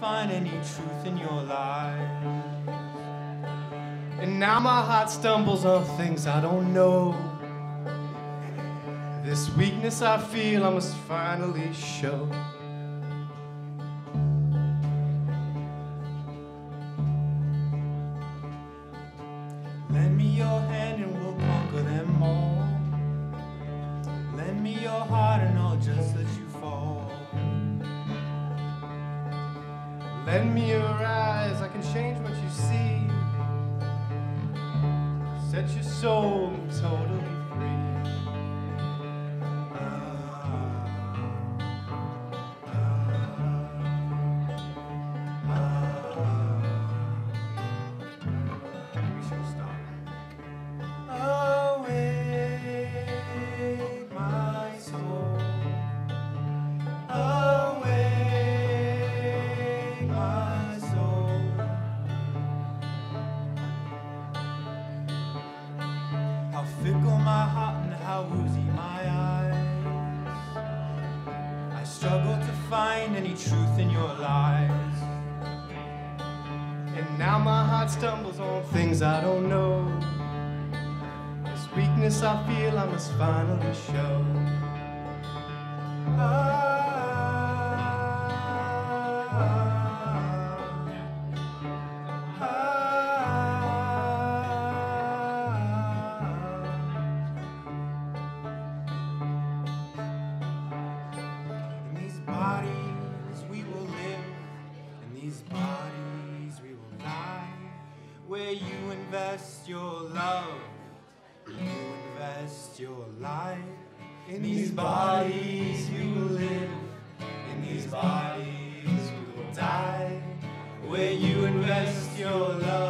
find any truth in your lies. And now my heart stumbles on things I don't know. This weakness I feel I must finally show. Lend me your hand and we'll conquer them all. Lend me your heart and I'll just let you Lend me your eyes, I can change what you see. Set your soul totally free. How woozy my eyes. I struggle to find any truth in your lies. And now my heart stumbles on things I don't know. This weakness I feel I must finally show. In bodies we will live, in these bodies we will die. Where you invest your love, you invest your life. In these bodies we will live, in these bodies we will die. Where you invest your love,